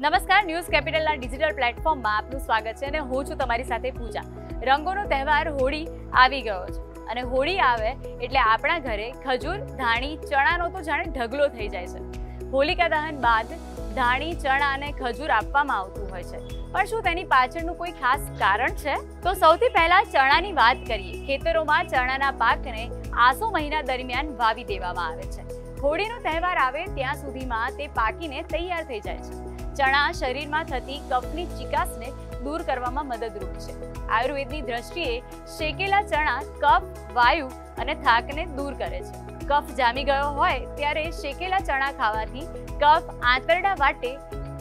નમસ્કાર, news કેપિટલના digital પ્લેટફોર્મમાં આપનું સ્વાગત છે અને હું છું તમારી સાથે પૂજા. રંગોનો તહેવાર હોળી આવી ગયો છે અને હોળી આવે એટલે આપણા ઘરે ખજૂર, ધાણી, ચણાનો તો જાણે ઢગલો થઈ જાય છે. હોલિકા દહન બાદ ધાણી, ચણા અને ખજૂર આપવામાં આવતું હોય છે. પણ શું તેની પાછળનું કોઈ ખાસ કારણ છે? તો સૌથી પહેલા ચણાની વાત કરીએ. ખેતરોમાં ચણાના પાકને આસો મહિના દરમિયાન વાવી દેવામાં આવે છે. હોળીનો તહેવાર આવે ત્યાં સુધીમાં તે પાકીને તૈયાર થઈ જાય છે. ચણા શરીરમાં થતી કફની ચિકાસને દૂર કરવામાં મદદરૂપ છે. આયુર્વેદની દ્રષ્ટિએ શેકેલા ચણા કફ, વાયુ અને થાકને દૂર કરે છે. કફ જામી ગયો હોય ત્યારે શેકેલા ચણા ખાવાથી કફ આંતરડા વાટે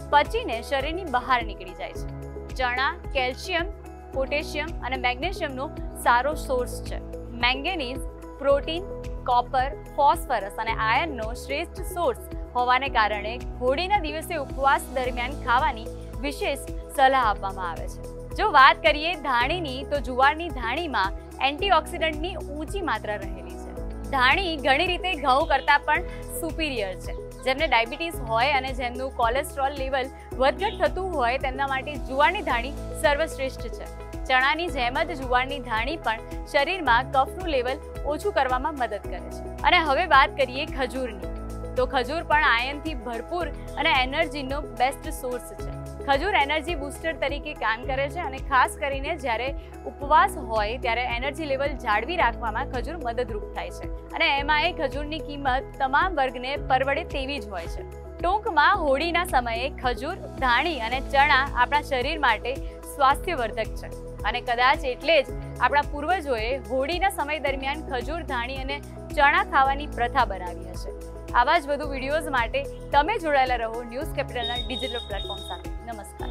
પચીને શરીરની બહાર નીકળી જાય છે. ચણા, કેલ્શિયમ, પોટેશિયમ અને મેગ્નેશિયમનો સારો સોર્સ છે. મેંગેનીઝ, પ્રોટીન, કોપર, ફોસ્ફરસ અને આયર્નનો શ્રેષ્ઠ સોર્સ હોવાને કારણે હોળીના દિવસે ઉપવાસ દરમિયાન ખાવાની વિશેષ સલાહ આપવામાં આવે છે. જો વાત કરીએ ધાણીની, તો જુવારની ધાણીમાં એન્ટીઓક્સિડન્ટની ઊંચી માત્રા રહેલી છે. ધાણી ઘણી રીતે ઘઉં કરતાં પણ સુપીરિયર છે. જેમને ડાયાબિટીસ હોય અને જેમનું કોલેસ્ટ્રોલ લેવલ વધઘટ થતું હોય તેમના માટે જુવારની ધાણી સર્વશ્રેષ્ઠ છે. ચણાની જેમ જ જુવારની ધાણી પણ શરીરમાં કફનું લેવલ ઓછું કરવામાં મદદ કરે છે. અને હવે વાત કરીએ ખજૂરની. તો ખજૂર પણ આયનથી ભરપૂર અને એનર્જીનો બેસ્ટ સોર્સ છે. ખજૂર એનર્જી બૂસ્ટર તરીકે કામ કરે છે અને ખાસ કરીને જ્યારે ઉપવાસ હોય ત્યારે એનર્જી લેવલ જાળવી રાખવામાં ખજૂર મદદરૂપ થાય છે. અને એમાં એ ખજૂરની કિંમત તમામ વર્ગને પરવડે તેવી જ હોય છે. ટૂંકમાં હોળીના સમયે ખજૂર, ધાણી અને ચણા આપણા શરીર માટે સ્વાસ્થ્યવર્ધક છે. અને કદાચ એટલે જ આપણા પૂર્વજોએ હોળીના સમય દરમિયાન ખજૂર, ધાણી અને ચણા ખાવાની પ્રથા બનાવી હશે. આવા જ વધુ વિડીયોઝ માટે તમે જોડાયેલા રહો ન્યૂઝ કેપિટલના ડિજિટલ પ્લેટફોર્મ સાથે. નમસ્કાર.